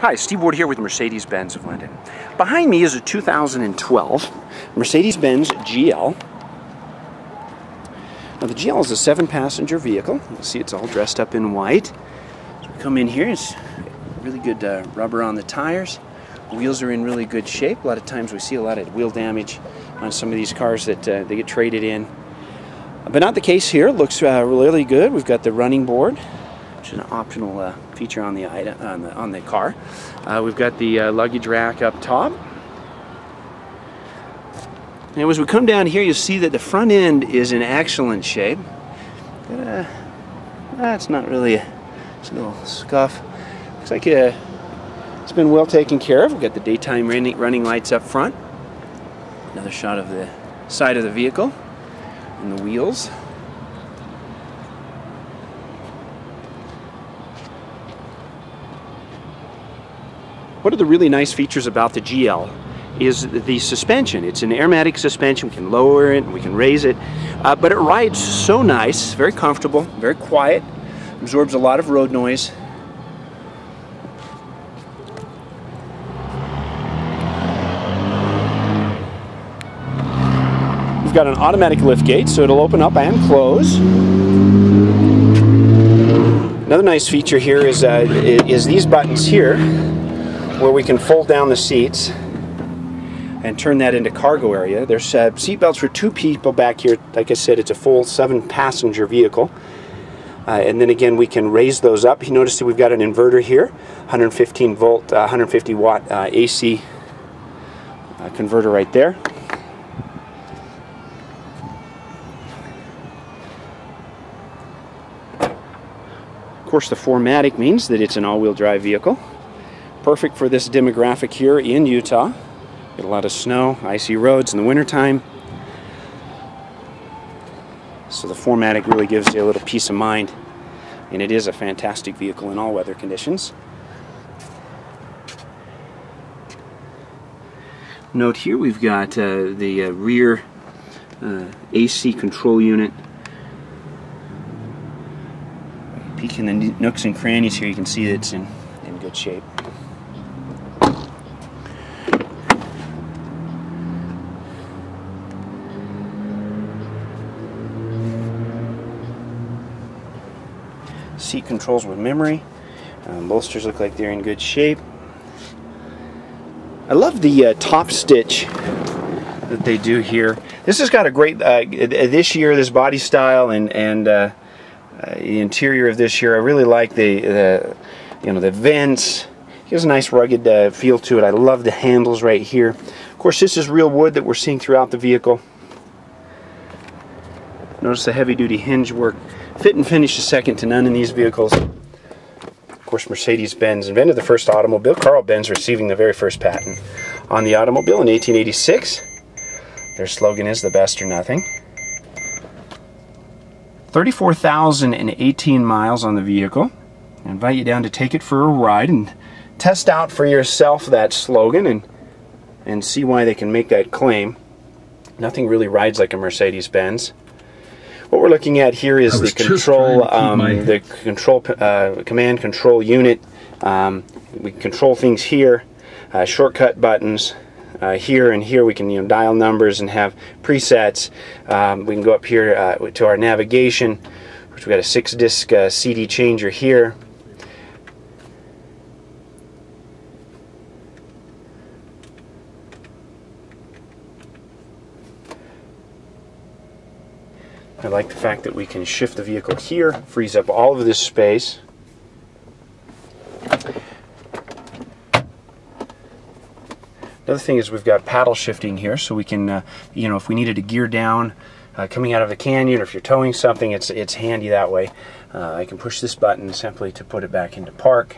Hi, Steve Ward here with Mercedes-Benz of Lindon. Behind me is a 2012 Mercedes-Benz GL. Now the GL is a seven-passenger vehicle. You'll see it's all dressed up in white. So come in here, it's really good uh, rubber on the tires. wheels are in really good shape. A lot of times we see a lot of wheel damage on some of these cars that uh, they get traded in. But not the case here. Looks uh, really good. We've got the running board which is an optional uh, feature on the, item, on the, on the car. Uh, we've got the uh, luggage rack up top. And as we come down here, you'll see that the front end is in excellent shape. that's not really a, a little scuff. Looks like uh, it's been well taken care of. We've got the daytime running, running lights up front. Another shot of the side of the vehicle and the wheels. One of the really nice features about the GL is the suspension. It's an airmatic suspension. We can lower it, we can raise it, uh, but it rides so nice, very comfortable, very quiet, absorbs a lot of road noise. We've got an automatic lift gate, so it'll open up and close. Another nice feature here is, uh, is these buttons here where we can fold down the seats and turn that into cargo area. There's uh, seat belts for two people back here. Like I said, it's a full seven passenger vehicle. Uh, and then again, we can raise those up. You notice that we've got an inverter here, 115 volt, uh, 150 watt uh, AC uh, converter right there. Of course, the 4MATIC means that it's an all-wheel drive vehicle. Perfect for this demographic here in Utah. Get a lot of snow, icy roads in the wintertime. So the 4MATIC really gives you a little peace of mind. And it is a fantastic vehicle in all weather conditions. Note here we've got uh, the uh, rear uh, AC control unit. Peek in the nooks and crannies here, you can see it's in, in good shape. Seat controls with memory. Um, bolsters look like they're in good shape. I love the uh, top stitch that they do here. This has got a great, uh, this year, this body style and, and uh, uh, the interior of this year, I really like the, the you know, the vents. It has a nice rugged uh, feel to it. I love the handles right here. Of course, this is real wood that we're seeing throughout the vehicle. Notice the heavy duty hinge work. Fit and finish is second to none in these vehicles. Of course, Mercedes-Benz invented the first automobile. Carl Benz receiving the very first patent on the automobile in 1886. Their slogan is the best or nothing. 34,018 miles on the vehicle. I invite you down to take it for a ride and test out for yourself that slogan and and see why they can make that claim. Nothing really rides like a Mercedes-Benz. What we're looking at here is the control, um, the control uh, command control unit. Um, we control things here, uh, shortcut buttons. Uh, here and here we can you know dial numbers and have presets. Um, we can go up here uh, to our navigation, which we got a six disc uh, CD changer here. I like the fact that we can shift the vehicle here, frees up all of this space. Another thing is we've got paddle shifting here, so we can, uh, you know, if we needed to gear down uh, coming out of a canyon, or if you're towing something, it's it's handy that way. Uh, I can push this button simply to put it back into park.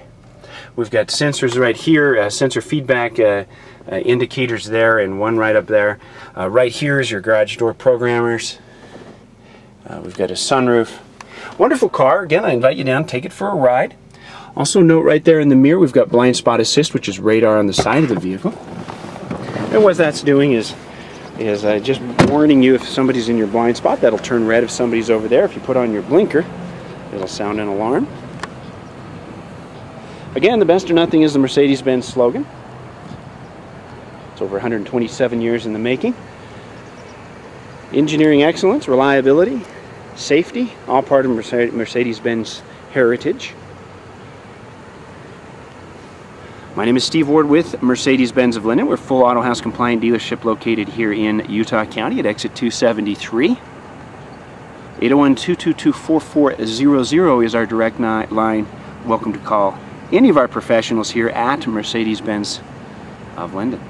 We've got sensors right here, uh, sensor feedback uh, uh, indicators there, and one right up there. right here is your garage door programmers. Uh, we've got a sunroof. Wonderful car. Again, I invite you down, take it for a ride. Also note right there in the mirror, we've got blind spot assist, which is radar on the side of the vehicle. And what that's doing is, is uh, just warning you if somebody's in your blind spot. That'll turn red if somebody's over there. If you put on your blinker, it'll sound an alarm. Again, the best or nothing is the Mercedes-Benz slogan. It's over 127 years in the making. Engineering excellence, reliability, safety, all part of Mercedes-Benz heritage. My name is Steve Ward with Mercedes-Benz of Lindon. We're full Autohaus compliant dealership located here in Utah County at exit 273. 801-222-4400 is our direct line. Welcome to call any of our professionals here at Mercedes-Benz of Lindon.